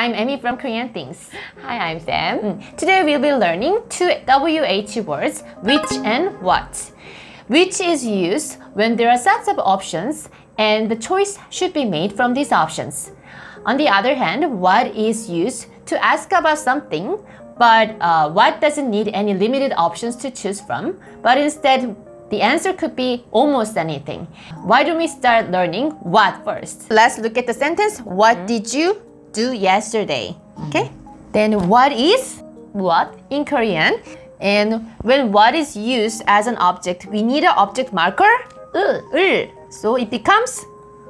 I'm Emmy from Korean Things. Hi, I'm Sam. Today we'll be learning two WH words, which and what. Which is used when there are sets of options and the choice should be made from these options. On the other hand, what is used to ask about something, but uh, what doesn't need any limited options to choose from, but instead the answer could be almost anything. Why don't we start learning what first? Let's look at the sentence. What did you do yesterday? Okay. Then what is what in Korean? And when what is used as an object, we need an object marker. 으, 을. So it becomes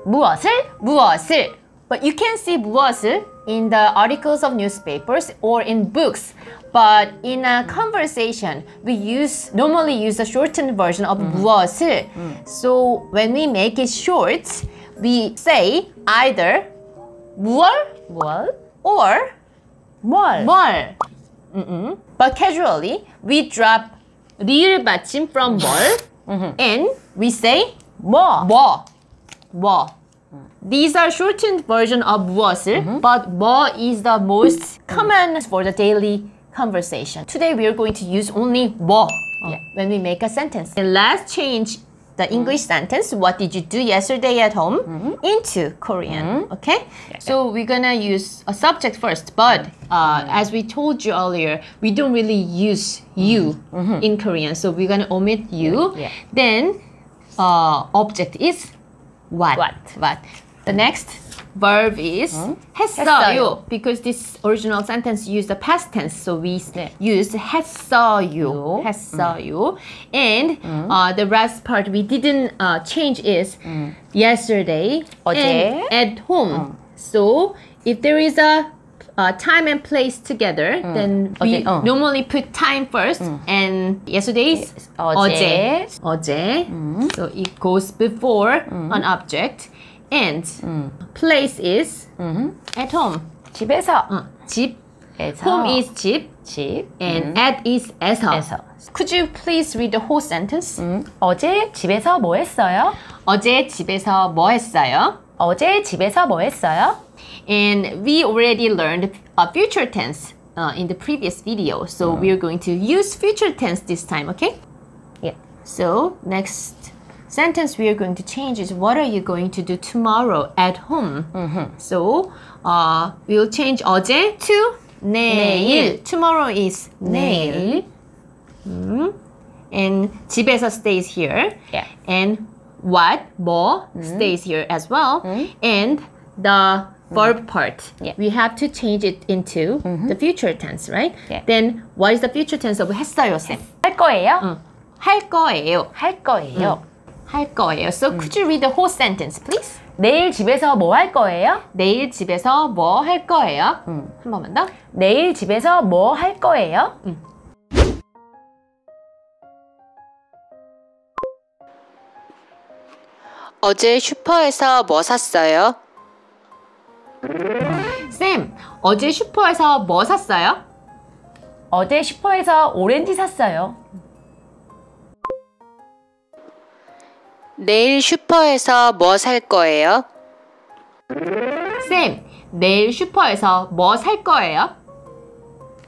무엇을? 무엇을. But you can see 무엇을 in the articles of newspapers or in books. But in a conversation, we use normally use a shortened version of 무엇을. So when we make it short, we say either 무얼 뭘? or 뭘? 뭘. Mm-mm. But casually, we drop 리을 받침 from 뭘 and we say 뭐? 뭐. 뭐. These are shortened version of 무엇을, but 뭐 is the most common for the daily conversation. Today we are going to use only 뭐 Yeah. when we make a sentence. And let's change the mm-hmm. English sentence, what did you do yesterday at home, mm-hmm. into Korean, mm-hmm. okay? So we're gonna use a subject first, but uh, as we told you earlier, we don't really use you in Korean, so we're gonna omit you. Yeah. Then uh, object is what. What. What. The next verb is 했어요. 했어요. because this original sentence used the past tense, so we s- 네. used 했어요. 요. 했어요. And uh, the rest part we didn't uh, change is yesterday 어제. and at home. So if there is a uh, time and place together, then we 어제, 어. normally put time first, and yesterday's 어제. 어제. 어제. So it goes before an object, and place is at home. 집에서. 어, 집. 에서. Home is 집, 집. and at is 에서. 에서. Could you please read the whole sentence? 음, 어제 집에서 뭐 했어요? 어제 집에서 뭐 했어요? 어제 집에서 뭐 했어요? And we already learned a future tense uh, in the previous video, so we are going to use future tense this time, okay? 예. So next sentence we are going to change is what are you going to do tomorrow at home? So uh, we'll change 어제 to 내일. Tomorrow is 내일. 음. And 집에서 stays here. Yeah. And what 뭐 stays here as well. And the verb part Yeah. we have to change it into the future tense, right? Yeah. Then what is the future tense of 했어요, 쌤? 할 거예요? 응. 할 거예요. 할 거예요. 할 거예요. So could you read the whole sentence, please? 내일 집에서 뭐 할 거예요? 내일 집에서 뭐 할 거예요? 한 번만 더. 내일 집에서 뭐 할 거예요? 어제 슈퍼에서 뭐 샀어요? 쌤, 어제 슈퍼에서 뭐 샀어요? 어제 슈퍼에서 오렌지 샀어요. 내일 슈퍼에서 뭐 살 거예요? 쌤, 내일 슈퍼에서 뭐 살 거예요?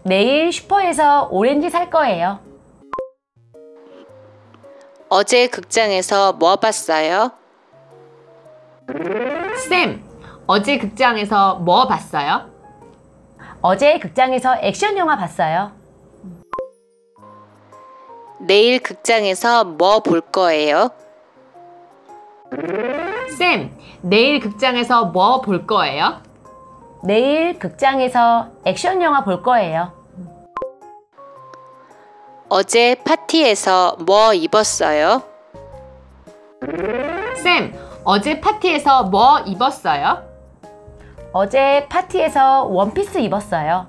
내일 슈퍼에서 오렌지 살 거예요. 어제 극장에서 뭐 봤어요? 쌤, 어제 극장에서 뭐 봤어요? 어제 극장에서 액션 영화 봤어요. 내일 극장에서 뭐 볼 거예요? 쌤, 내일 극장에서 뭐 볼 거예요? 내일 극장에서 액션 영화 볼 거예요. 어제 파티에서 뭐 입었어요? 쌤, 어제 파티에서 뭐 입었어요? 어제 파티에서 원피스 입었어요.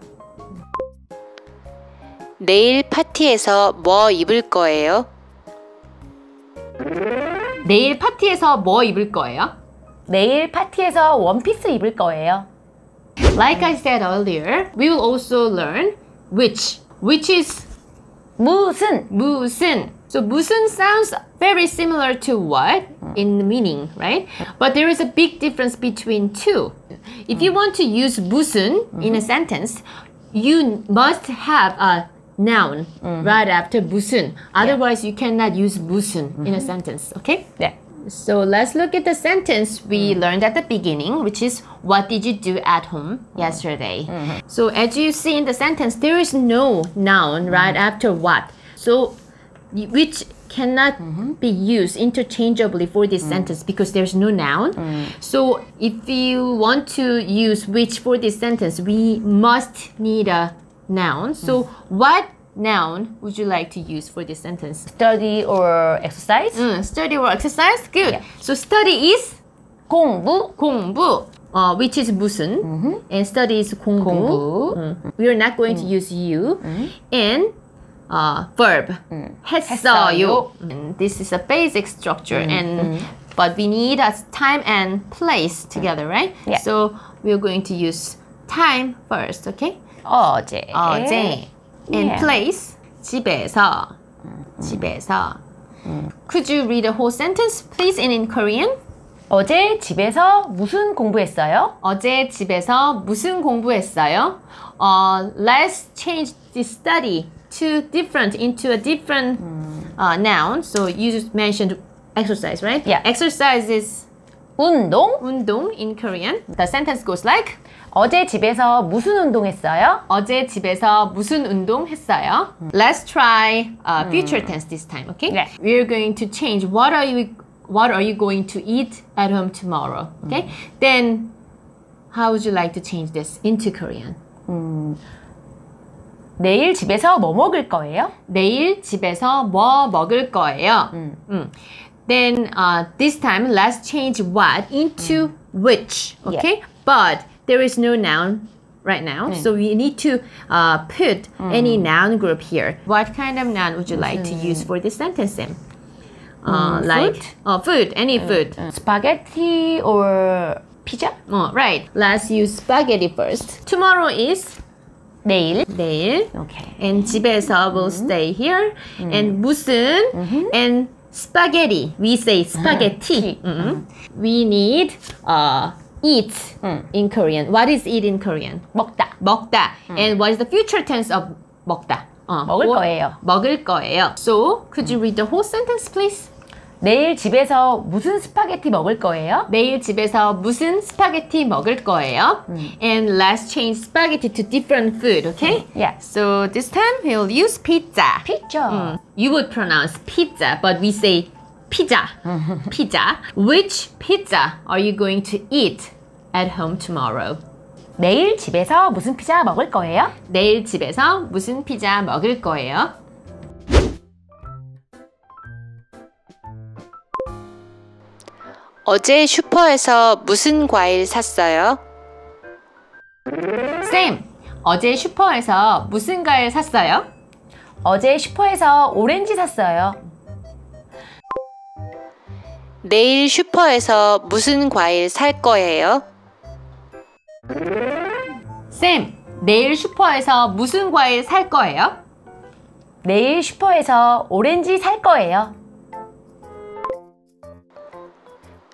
내일 파티에서 뭐 입을 거예요? 내일 파티에서 뭐 입을 거예요? 내일 파티에서 원피스 입을 거예요. Like I said earlier, we will also learn which, which is 무슨 무슨. So 무슨 sounds very similar to what in the meaning, right? But there is a big difference between two. If you want to use 무슨 in a sentence, you must have a noun mm right after 무슨. Otherwise, yeah. you cannot use 무슨 mm -hmm. in a mm-hmm. sentence. Okay? Yeah. So let's look at the sentence we mm. learned at the beginning, which is what did you do at home mm-hmm. yesterday? -hmm. So as you see in the sentence, there is no noun right after what. So which cannot mm -hmm. be used interchangeably for this mm. sentence because there's no noun. Mm. So if you want to use which for this sentence, we must need a noun. So what noun would you like to use for this sentence? Study or exercise. Mm, study or exercise? Good. Yeah. So study is 공부. 공부, uh, which is 무슨, and study is 공부. 공부. Mm. We are not going to use you. And uh, verb 했어요. 했어요. And this is a basic structure, and but we need a time and place together, right? Yeah. So we are going to use time first, okay? 어제. 어제 and Yeah. place 집에서 집에서 Could you read the whole sentence please in, in Korean? 어제 집에서 무슨 공부했어요? 어제 집에서 무슨 공부했어요? Uh, let's change the study to different into a different uh, noun. So you just mentioned exercise, right? Yeah. Exercise is 운동. 운동 in Korean. The sentence goes like 어제 집에서 무슨 운동 했어요? 어제 집에서 무슨 운동 했어요? Let's try uh, future tense this time, okay? 네. We're going to change what are you what are you going to eat at home tomorrow, okay? Then how would you like to change this into Korean? 내일 집에서 뭐 먹을 거예요? 내일 집에서 뭐 먹을 거예요? 음. Then uh, this time let's change what into which, okay? But there is no noun right now, so we need to uh, put any noun group here. What kind of noun would you like to use for this sentence, Sim? Uh, like food? oh, food, any food. 스파게티 or 피자? Oh, right. Let's use spaghetti first. Tomorrow is 내일. 내일. 오케이. and 집에서 will stay here. And 무슨 and spaghetti. We say spaghetti. Mhm. We need uh, eat in Korean. What is eat in Korean? 먹다. 먹다. And what is the future tense of 먹다? 어, 먹을 뭐- 거예요. 먹을 거예요. So, could you read the whole sentence, please? 내일 집에서 무슨 스파게티 먹을 거예요? 내일 집에서 무슨 스파게티 먹을 거예요? And let's change spaghetti to different food, okay? Yeah. So this time we'll use pizza. 피자. Mm. You would pronounce pizza, but we say pizza. pizza. Which pizza are you going to eat at home tomorrow? 내일 집에서 무슨 피자 먹을 거예요? 내일 집에서 무슨 피자 먹을 거예요? 어제 슈퍼에서 무슨 과일 샀어요? 쌤, 어제 슈퍼에서 무슨 과일 샀어요? 어제 슈퍼에서 오렌지 샀어요. 내일 슈퍼에서 무슨 과일 살 거예요? 쌤, 내일 슈퍼에서 무슨 과일 살 거예요? 내일 슈퍼에서 오렌지 살 거예요.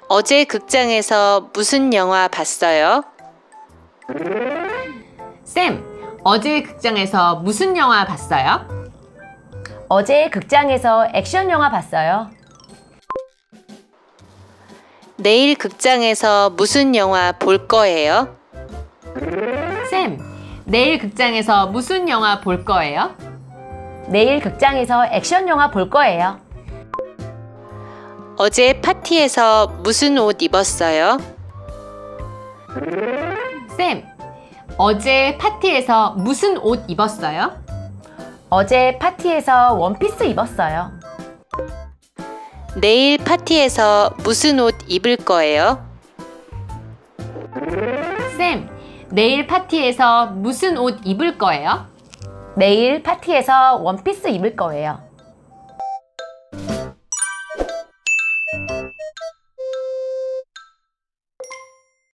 어제 극장에서 무슨 영화 봤어요? 쌤, 어제 극장에서 무슨 영화 봤어요? 어제 극장에서 액션 영화 봤어요. 내일 극장에서 무슨 영화 볼 거예요? 쌤, 내일 극장에서 무슨 영화 볼 거예요? 내일 극장에서 액션 영화 볼 거예요. 어제 파티에서 무슨 옷 입었어요? 쌤, 어제 파티에서 무슨 옷 입었어요? 어제 파티에서 원피스 입었어요. 내일 파티에서 무슨 옷 입을 거예요? 쌤, 내일 파티에서 무슨 옷 입을 거예요? 내일 파티에서 원피스 입을 거예요.